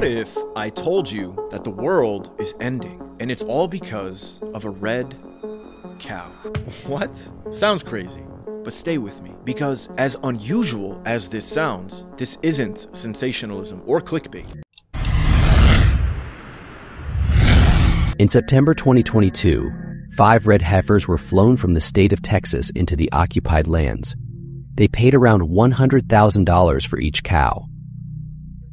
What if I told you that the world is ending and it's all because of a red cow? What? Sounds crazy. But stay with me, because as unusual as this sounds, this isn't sensationalism or clickbait. In September 2022, five red heifers were flown from the state of Texas into the occupied lands. They paid around $100,000 for each cow.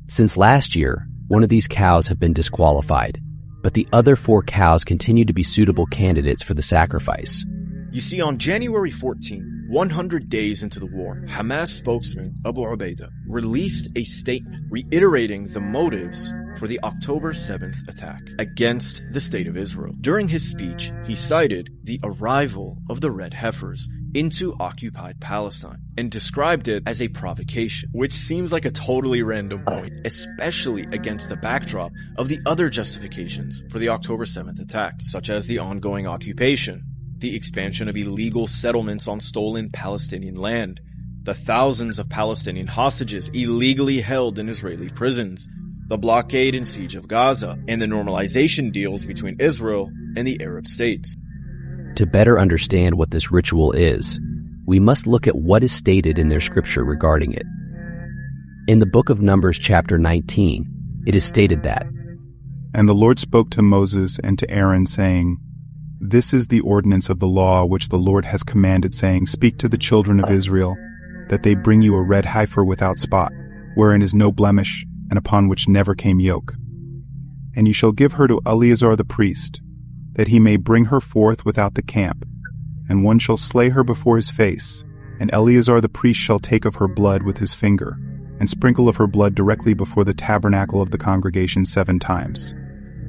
Since last year, one of these cows have been disqualified, but the other four cows continue to be suitable candidates for the sacrifice. You see, on January 14, 100 days into the war, Hamas spokesman Abu Ubaidah released a statement reiterating the motives for the October 7th attack against the state of Israel. During his speech, he cited the arrival of the red heifers into occupied Palestine and described it as a provocation, which seems like a totally random point, especially against the backdrop of the other justifications for the October 7th attack, such as the ongoing occupation, the expansion of illegal settlements on stolen Palestinian land, the thousands of Palestinian hostages illegally held in Israeli prisons, the blockade and siege of Gaza, and the normalization deals between Israel and the Arab states. To better understand what this ritual is, we must look at what is stated in their scripture regarding it. In the book of Numbers, chapter 19, it is stated that, And the Lord spoke to Moses and to Aaron, saying, this is the ordinance of the law which the Lord has commanded, saying, Speak to the children of Israel, that they bring you a red heifer without spot, wherein is no blemish, and upon which never came yoke. And you shall give her to Eleazar the priest, that he may bring her forth without the camp, and one shall slay her before his face, and Eleazar the priest shall take of her blood with his finger, and sprinkle of her blood directly before the tabernacle of the congregation seven times.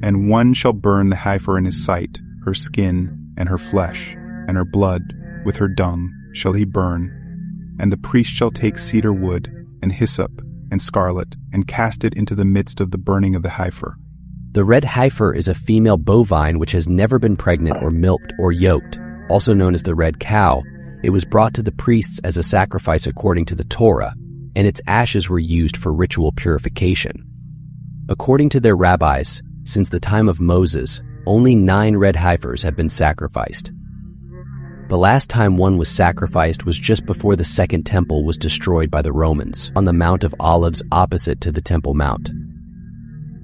And one shall burn the heifer in his sight, her skin and her flesh, and her blood with her dung shall he burn. And the priest shall take cedar wood, and hyssop, and scarlet, and cast it into the midst of the burning of the heifer. The red heifer is a female bovine which has never been pregnant or milked or yoked, also known as the red cow. It was brought to the priests as a sacrifice according to the Torah, and its ashes were used for ritual purification. According to their rabbis, since the time of Moses, only nine red heifers have been sacrificed. The last time one was sacrificed was just before the Second Temple was destroyed by the Romans on the Mount of Olives opposite to the Temple Mount.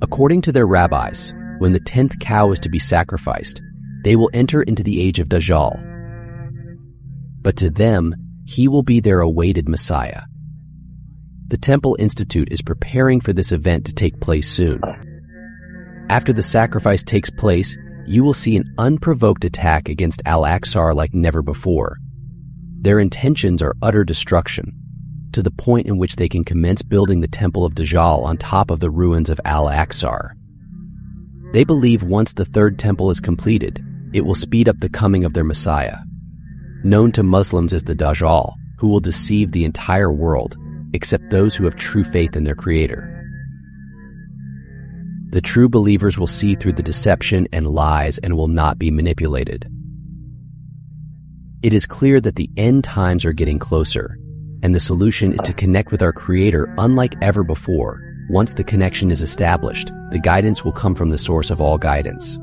According to their rabbis, when the tenth cow is to be sacrificed, they will enter into the age of Dajjal. But to them, he will be their awaited Messiah. The Temple Institute is preparing for this event to take place soon. After the sacrifice takes place, you will see an unprovoked attack against Al-Aqsa like never before. Their intentions are utter destruction, to the point in which they can commence building the Temple of Dajjal on top of the ruins of Al-Aqsa. They believe once the third temple is completed, it will speed up the coming of their Messiah. Known to Muslims as the Dajjal, who will deceive the entire world, except those who have true faith in their Creator. The true believers will see through the deception and lies and will not be manipulated. It is clear that the end times are getting closer, and the solution is to connect with our Creator unlike ever before. Once the connection is established, the guidance will come from the source of all guidance.